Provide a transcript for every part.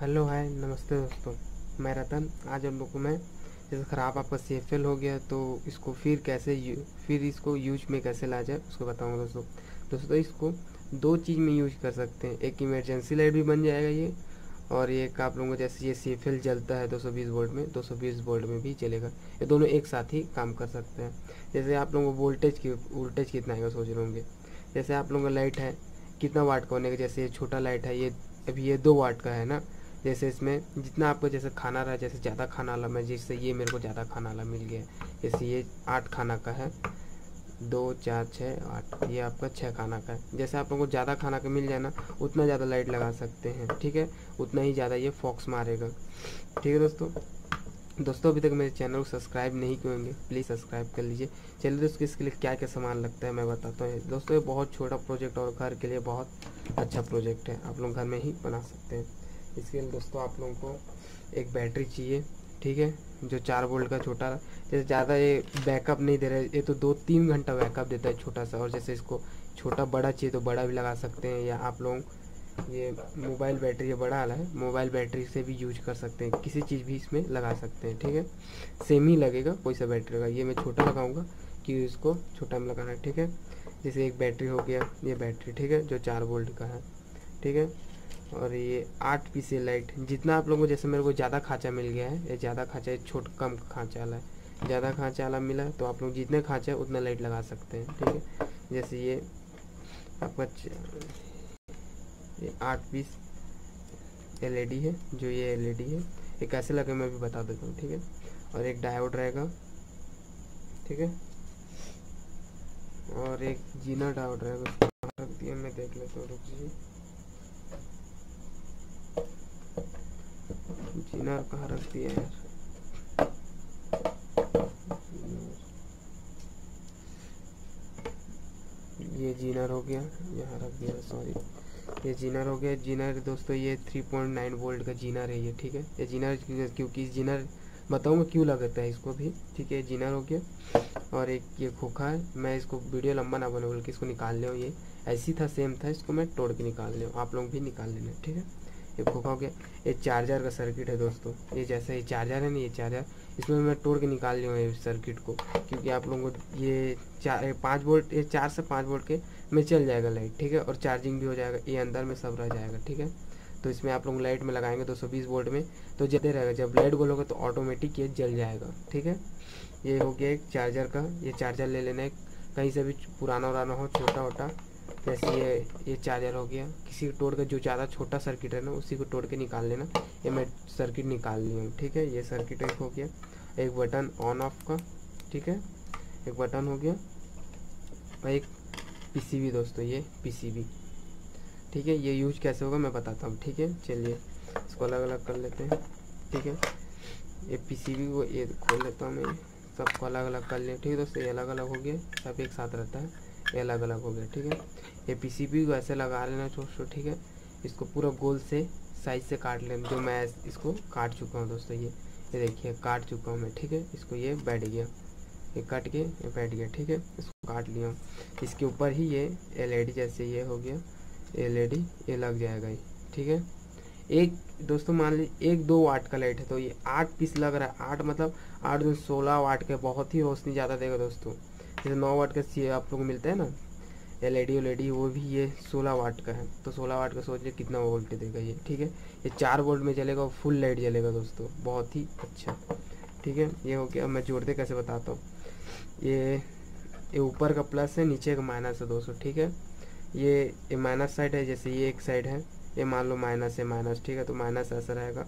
Hello, हाय, नमस्ते दोस्तों। मैं रतन। आज हम लोग मैं जैसे ख़राब आपका सी एफ़ हो गया तो इसको फिर कैसे यू, फिर इसको यूज़ में कैसे ला जाए, उसको बताऊँगा दोस्तों। दोस्तों, इसको दो चीज़ में यूज़ कर सकते हैं। एक इमरजेंसी लाइट भी बन जाएगा ये, और एक आप लोगों को जैसे ये सी एफ़ जलता है 220 वोल्ट में 220 वोल्ट में भी चलेगा। ये दोनों एक साथ ही काम कर सकते हैं। जैसे आप लोगों को वोल्टेज की, वोल्टेज कितना आएगा, सोच रहे होंगे। जैसे आप लोगों का लाइट है, कितना वाट का होने का, जैसे ये छोटा लाइट है, ये अभी ये दो वाट का है ना जैसे इसमें जितना आपको जैसे खाना रहा, जैसे ज़्यादा खाना वाला मैं जिससे ये मेरे को ज़्यादा खाना वाला मिल गया। जैसे ये आठ खाना का है, दो, चार छः आठ, ये आपका छः खाना का है। जैसे आप लोगों को ज़्यादा खाना का मिल जाए ना, उतना ज़्यादा लाइट लगा सकते हैं, ठीक है? उतना ही ज़्यादा ये फॉक्स मारेगा। ठीक है दोस्तों? दोस्तों, अभी तक मेरे चैनल को सब्सक्राइब नहीं किए प्लीज़ सब्सक्राइब कर लीजिए। चलिए दोस्तों, इसके लिए क्या क्या सामान लगता है मैं बताता हूँ। दोस्तों, ये बहुत छोटा प्रोजेक्ट और घर के लिए बहुत अच्छा प्रोजेक्ट है। आप लोग घर में ही बना सकते हैं। इसके लिए दोस्तों आप लोगों को एक बैटरी चाहिए, ठीक है? जो चार वोल्ट का छोटा, जैसे ज़्यादा ये बैकअप नहीं दे रहा है, ये तो दो तीन घंटा बैकअप देता है छोटा सा, और जैसे इसको छोटा बड़ा चाहिए तो बड़ा भी लगा सकते हैं, या आप लोग ये मोबाइल बैटरी ये बड़ा वाला है, मोबाइल बैटरी से भी यूज़ कर सकते हैं, किसी चीज़ भी इसमें लगा सकते हैं, ठीक है? सेम ही लगेगा कोई सा बैटरी का, ये मैं छोटा लगाऊँगा कि इसको छोटा में लगाना है, ठीक है? जैसे एक बैटरी हो गया, ये बैटरी, ठीक है? जो चार वोल्ट का है, ठीक है? और ये आठ पीसे लाइट जितना आप लोगों को, जैसे मेरे को ज़्यादा खाँचा मिल गया है, ये ज़्यादा खाँचा है छोट, कम खाँचा वाला है। ज़्यादा खाँचा वाला मिला तो आप लोग जितने खाँचा है, उतना लाइट लगा सकते हैं, ठीक है? जैसे ये आपका ये आठ पीस एलईडी है, जो ये एलईडी है। ये कैसे लगे, मैं भी बता देता हूँ, ठीक है? और एक डायोड रहेगा, ठीक है? और एक जीना डायोड रहेगा रख दिया, मैं देख लेता हूँ, रुक जी जीनर कहाँ रख दिया यार। ये जीनर हो गया यहाँ रख दिया सॉरी ये जीनर हो गया जीनर दोस्तों, ये 3.9 वोल्ट का जीनर है ये, ठीक है? ये जीनर क्योंकि जीनर बताऊँगा क्यों लगता है इसको भी? ठीक है जीनर हो गया, और एक ये खोखा है, मैं इसको वीडियो लंबा ना बने बोल के इसको निकाल ले ये ऐसी था सेम था, इसको मैं तोड़ के निकाल ले, आप लोग भी निकाल लेना, ठीक है? ये खोखा ये चार्जर का सर्किट है दोस्तों। ये जैसा ये चार्जर है ना, ये चार्जर। इसमें मैं तोड़ के निकाल लिया हूँ ये सर्किट को, क्योंकि आप लोगों को ये चार पाँच वोल्ट ये चार से पाँच वोल्ट के में चल जाएगा लाइट ठीक है? और चार्जिंग भी हो जाएगा, ये अंदर में सब रह जाएगा, ठीक है? तो इसमें आप लोग लाइट में लगाएँगे दो सौ बीस वोल्ट में तो जलते रहेगा। जब लाइट बोलोगे तो ऑटोमेटिक ये जल जाएगा, ठीक है? ये हो गया एक चार्जर का। ये चार्जर ले लेना है कहीं से भी पुराना उराना हो छोटा वोटा जैसे ये ये चार्जर हो गया। किसी को तोड़ के जो ज़्यादा छोटा सर्किट है ना, उसी को तोड़ के निकाल लेना। ये मैं सर्किट निकाल ली हूँ, ठीक है? ये सर्किट एक हो गया। एक बटन ऑन ऑफ़ का, ठीक है? एक बटन हो गया। और एक पीसीबी दोस्तों, ये पीसीबी ठीक है? ये यूज़ कैसे होगा मैं बताता हूँ, ठीक है? चलिए, इसको अलग अलग कर लेते हैं, ठीक है? ये पीसीबी को ये खोल लेता हूँ मैं, सबको अलग अलग कर लिया ठीक है दोस्तों? ये अलग अलग हो गया, सब एक साथ रहता है। ये अलग अलग हो गया, ठीक है? ये पीसीबी को ऐसे लगा लेना छोट ठीक है? इसको पूरा गोल से, साइज़ से काट लेना, जो मैं इसको काट चुका हूँ दोस्तों, ये ये देखिए, काट चुका हूँ मैं, ठीक है? इसको ये बैठ गया, ये कट के ये बैठ गया, ठीक है? इसको काट लिया। इसके ऊपर ही ये एलईडी जैसे ये हो गया एलईडी ये लग जाएगा ये, ठीक है? एक, दोस्तों मान लीजिए एक दो वाट का लाइट है तो ये आठ पीस लग रहा है, आठ मतलब आठ दो सोलह वाट के बहुत ही रोशनी ज़्यादा देगा दोस्तों। जैसे नौ वाट का सी आप लोग मिलता है ना L E D L E D वो भी ये सोलह वाट का है। तो सोलह वाट का सोचिए कितना वोल्ट देगा ये, ठीक है? ये चार वोल्ट में चलेगा और फुल लाइट जलेगा दोस्तों, बहुत ही अच्छा ठीक है? ये हो गया, अब मैं जोड़ते कैसे बताता हूँ। ये ये ऊपर का प्लस है, नीचे का माइनस है दोस्तों, ठीक है? ये ये माइनस साइड है, जैसे ये एक साइड है, ये मान लो माइनस है माइनस, ठीक है? तो माइनस ऐसा रहेगा,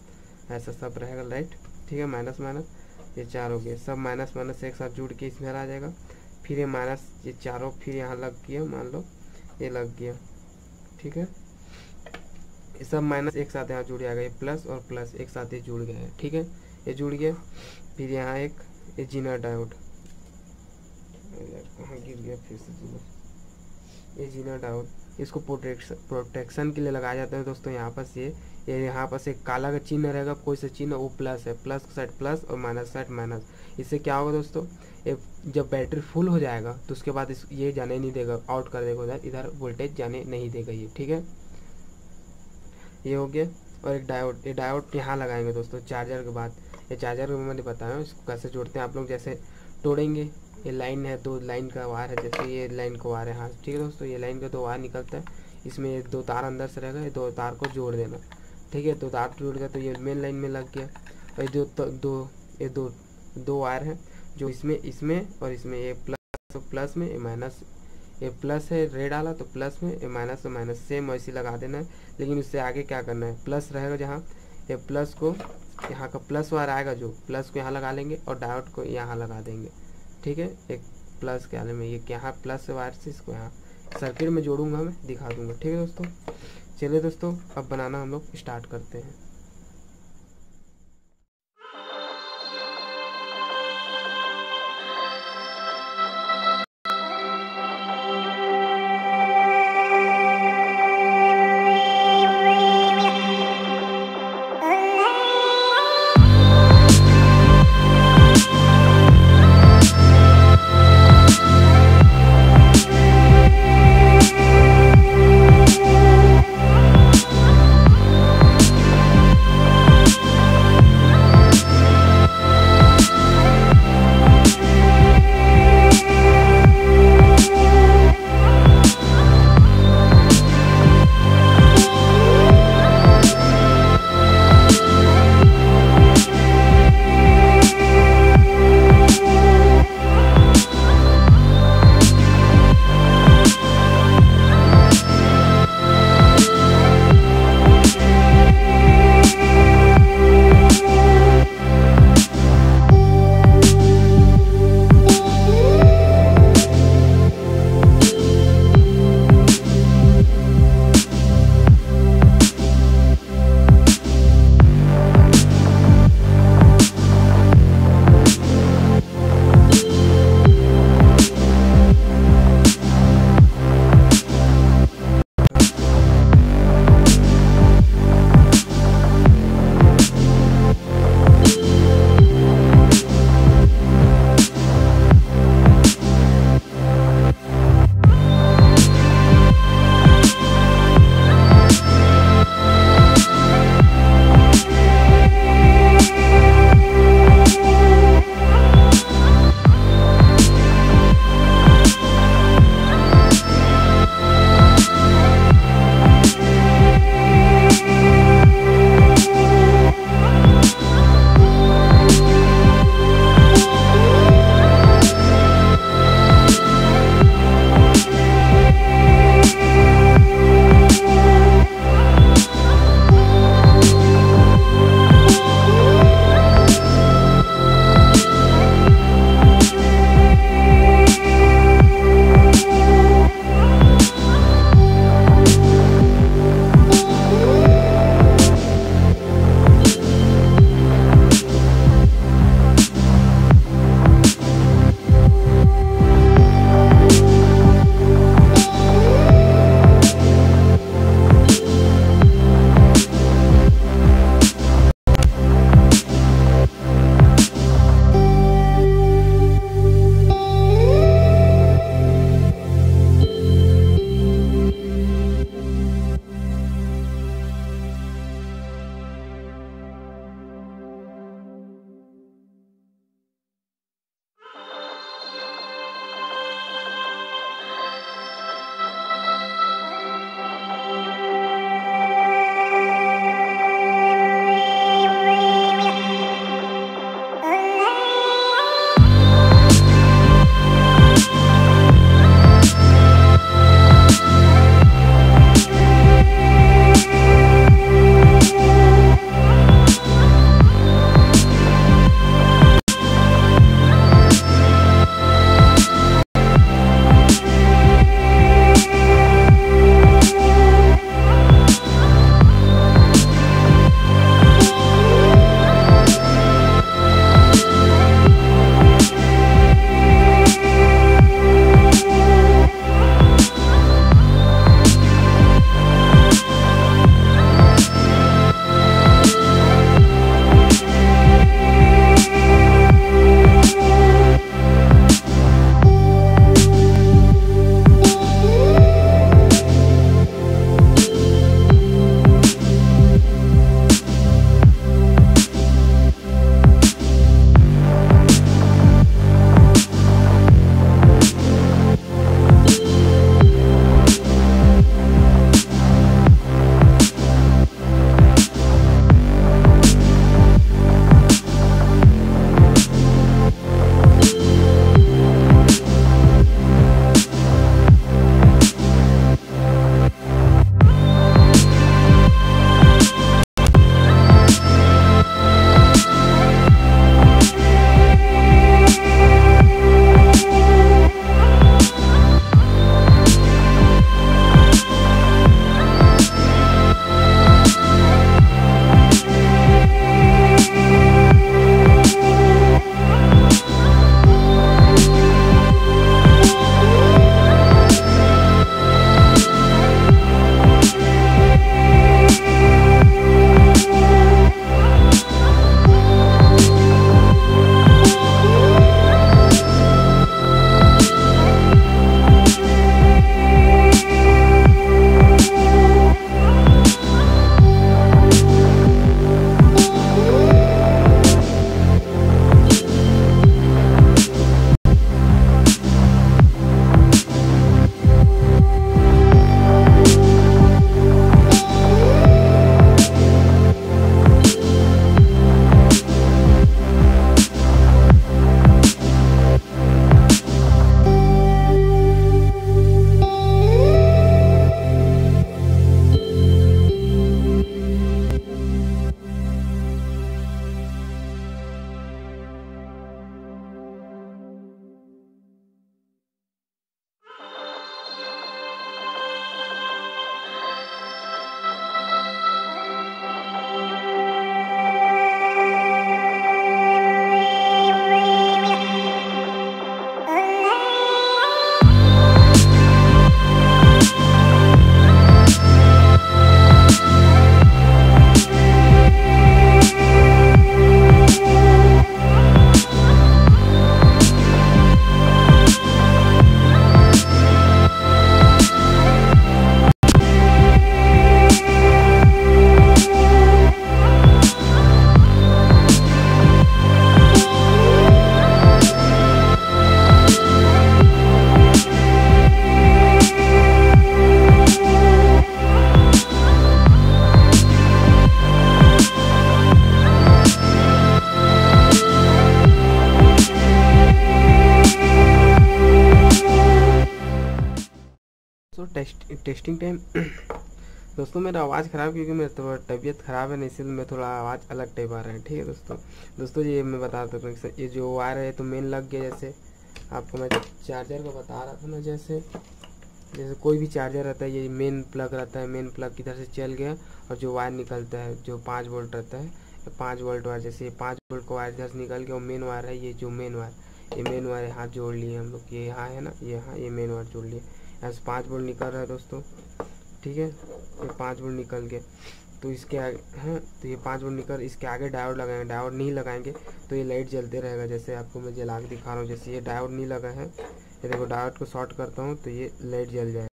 ऐसा सब रहेगा लाइट ठीक है, माइनस माइनस, ये चार हो गए सब माइनस माइनस एक साथ जुड़ के इसमें आ जाएगा। फिर ये माइनस ये चारों फिर यहाँ लग गया, मान लो, ये लग गया। ठीक है? ये सब माइनस एक साथ यहाँ जुड़ जाएगा ये प्लस और प्लस एक साथ ये जुड़ गया है ठीक है? ये जुड़ गया, फिर यहाँ एक, ये जीना डायोड। गिर गया फिर से जीना ये जीना डायोड, इसको प्रोटेक्शन प्रोटेक्शन के लिए लगाया जाता है दोस्तों, यहाँ पर ये ये यहाँ पर से काला का चिन्ह रहेगा, कोई सा चिन्ह, वो प्लस है प्लस साइड प्लस और माइनस साइड माइनस इससे क्या होगा दोस्तों, ये जब बैटरी फुल हो जाएगा तो उसके बाद इस, ये जाने नहीं देगा आउट कर देगा उधर, इधर वोल्टेज जाने नहीं देगा ये, ठीक है? ये हो गया, और एक डायोड ये डायोड यहाँ लगाएँगे दोस्तों चार्जर के बाद। ये चार्जर को मैंने बताया, इसको कैसे जोड़ते हैं आप लोग, जैसे तोड़ेंगे, ये लाइन है, दो लाइन का वार है, जैसे ये लाइन का वार है हाँ ठीक है दोस्तों, ये लाइन का दो वार निकलता है, इसमें दो तार अंदर से रहेगा, ये दो तार को जोड़ देना। ठीक है दो तार जुड़ गया तो ये मेन लाइन में लग गया। और जो तो, दो ये दो दो वायर हैं जो इसमें इसमें और इसमें ये प्लस प्लस में ये माइनस ये प्लस है रेड वाला तो प्लस में ये माइनस तो माइनस सेम वैसे लगा देना है। लेकिन उससे आगे क्या करना है? प्लस रहेगा जहाँ ये प्लस को यहाँ का प्लस वायर आएगा जो प्लस को यहाँ लगा लेंगे और डायोड को यहाँ लगा देंगे। ठीक है? एक प्लस के आने में ये यहाँ प्लस वायर से इसको यहाँ सर्किट में जोड़ूँगा मैं दिखा दूँगा। ठीक है दोस्तों? चलिए दोस्तों अब बनाना हम लोग स्टार्ट करते हैं। Test, testing time. दोस्तों, मेरा आवाज़ ख़राब क्योंकि मेरा थोड़ा तबीयत ख़राब है ना इसलिए मैं थोड़ा आवाज़ अलग टाइप आ रहा है, ठीक है दोस्तों? दोस्तों, ये मैं बता देता हूँ ये जो वायर है तो मेन लग गया जैसे, आपको मैं चार्जर का बता रहा था ना, जैसे जैसे कोई भी चार्जर रहता है, ये मेन प्लग रहता है मेन प्लग इधर से चल गया और जो वायर निकलता है, जो पाँच वोल्ट रहता है, पाँच वोल्ट वायर जैसे ये पाँच वोल्ट का वायर इधर से निकल गया और मेन वायर है, ये जो मेन वायर ये मेन वायर यहाँ जोड़ लिए हम लोग, ये यहाँ है ना, ये यहाँ, ये मेन वायर जोड़ लिए। यहाँ से पाँच वोल्ट निकल रहा है दोस्तों। ठीक है? ये पाँच वोल्ट निकल गया तो इसके आगे, हैं? तो ये पाँच वोल्ट निकल, इसके आगे डायोड लगाएँगे। डायोड नहीं लगाएँगे तो ये लाइट जलते रहेगा। जैसे आपको मैं जला के दिखा रहा हूँ, जैसे ये डायोड नहीं लगा है। ये देखो, डायोड को शॉर्ट करता हूँ तो ये लाइट जल जाएगा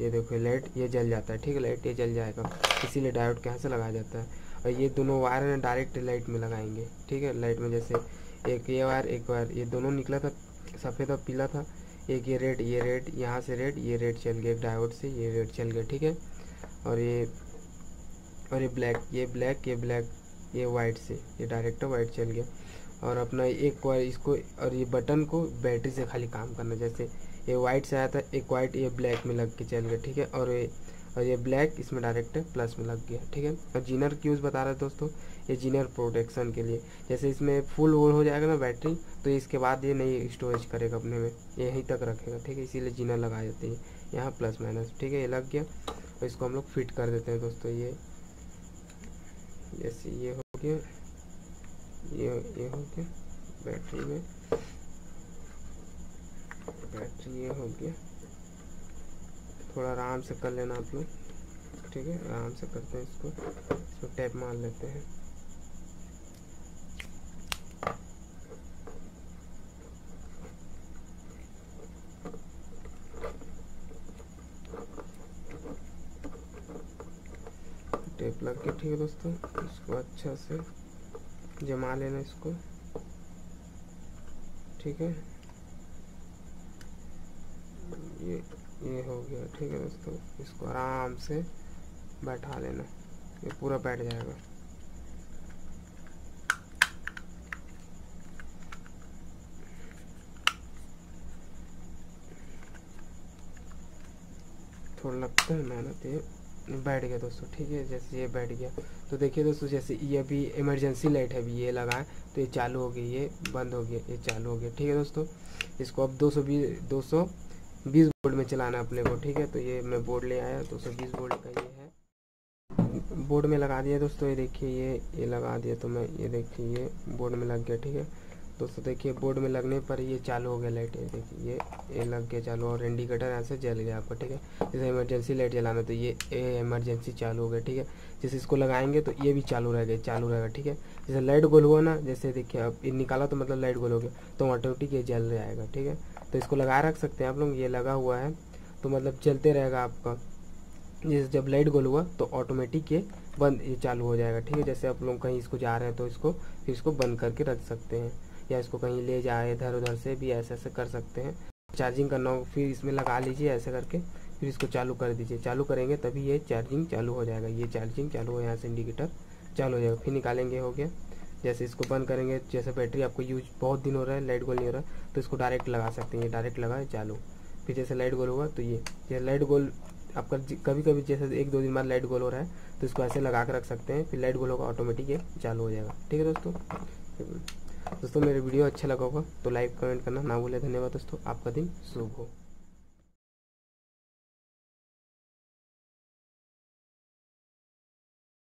ये देखो लाइट, ये जल जाता है। ठीक है, लाइट ये जल जाएगा। इसीलिए डायोड के यहाँ से लगाया जाता है। और ये दोनों वायर है, डायरेक्ट लाइट में लगाएँगे। ठीक है? लाइट में जैसे एक ये वायर, एक वायर। ये दोनों निकला था, सफ़ेद और पीला था। एक ये रेड ये रेड, यहाँ से रेड, ये रेड चल गया, डायोड से ये रेड चल गया, ठीक है? और ये और ये ब्लैक ये ब्लैक ये ब्लैक, ये वाइट से, ये डायरेक्ट वाइट चल गया। और अपना एक वायर इसको, और ये बटन को बैटरी से खाली काम करना, जैसे ये वाइट से आया था, एक वाइट, ये ब्लैक में लग के चल गया, ठीक है? और ये और ये ब्लैक इसमें डायरेक्ट प्लस में लग गया, ठीक है? और जीनर की यूज़ बता रहे दोस्तों ये जीनर प्रोटेक्शन के लिए। जैसे इसमें फुल वोल हो जाएगा ना बैटरी तो इसके बाद ये नहीं स्टोरेज करेगा अपने में। यहीं तक रखेगा, ठीक है? इसीलिए जीनर लगा देते हैं। यहाँ प्लस माइनस, ठीक है? ये लग गया। और इसको हम लोग फिट कर देते हैं दोस्तों, ये। जैसे ये हो गया, ये ये हो गया, बैटरी में। बैटरी ये हो गया। थोड़ा आराम से कर लेना आप लोग, ठीक है? आराम से करते हैं इसको। इसको टैप मार लेते हैं। टेप लग के ठीक है दोस्तों। इसको अच्छा से जमा लेना इसको। ठीक है? ये ये हो गया। ठीक है दोस्तों। इसको आराम से बैठा लेना। ये पूरा बैठ जाएगा। थोड़ा लगता है मेहनत ये। बैठ गया दोस्तों, ठीक है? जैसे ये बैठ गया। तो देखिए दोस्तों, जैसे ये अभी इमरजेंसी लाइट है, अभी ये लगाएँ तो ये चालू हो गई, ये बंद हो गया, ये चालू हो गया, ठीक है दोस्तों? इसको अब दो सौ बीस, दो सौ बीस बोर्ड में चलाना अपने को, ठीक है? तो ये मैं बोर्ड ले आया, दो सौ बीस बोर्ड का ये है। बोर्ड में लगा दिया दोस्तों, ये देखिए, ये ये लगा दिया तो मैं, ये देखिए, ये बोर्ड में लग गया, ठीक है? दोस्तों, देखिए, बोर्ड में लगने पर ये चालू हो गया लाइट। ये देखिए, ये ये लग गया चालू और इंडिकेटर यहाँ से जल गया आपका, ठीक है? जैसे इमरजेंसी लाइट जलाना तो ये इमरजेंसी चालू हो गया, ठीक है? जैसे इसको लगाएँगे तो ये भी चालू रहेगा चालू रहेगा, ठीक है? जैसे लाइट गोल हुआ ना, जैसे देखिए, अब निकाला तो मतलब लाइट गोल हो गया तो ऑटोमेटिक ये जल जाएगा ठीक है? तो इसको लगा रख सकते हैं आप लोग, ये लगा हुआ है तो मतलब चलते रहेगा आपका। जैसे जब लाइट गोल हुआ तो ऑटोमेटिक ये बंद, ये चालू हो जाएगा, ठीक है? जैसे आप लोग कहीं इसको जा रहे हैं तो इसको फिर इसको बंद करके रख सकते हैं। या इसको कहीं ले जाए, इधर उधर से भी ऐसे ऐसे कर सकते हैं। चार्जिंग करना हो, फिर इसमें लगा लीजिए ऐसे करके, फिर इसको चालू कर दीजिए। चालू करेंगे तभी ये चार्जिंग चालू हो जाएगा। ये चार्जिंग चालू हो, यहाँ से इंडिकेटर चालू हो जाएगा। फिर निकालेंगे, हो गया। जैसे इसको बंद करेंगे, जैसे बैटरी आपको यूज़ बहुत दिन हो रहा है, लाइट गोल नहीं हो रहा तो इसको डायरेक्ट लगा सकते हैं। डायरेक्ट लगा चालू। फिर जैसे लाइट गोल होगा तो ये जैसे लाइट गोल आपका कभी कभी जैसे एक दो दिन बाद लाइट गोल हो रहा है तो इसको ऐसे लगा कर रख सकते हैं। फिर लाइट गोल होगा, ऑटोमेटिक ये चालू हो जाएगा। ठीक है दोस्तों? दोस्तों, मेरे वीडियो अच्छा लगा होगा तो लाइक, कमेंट करना ना भूले। धन्यवाद दोस्तों, आपका दिन शुभ हो।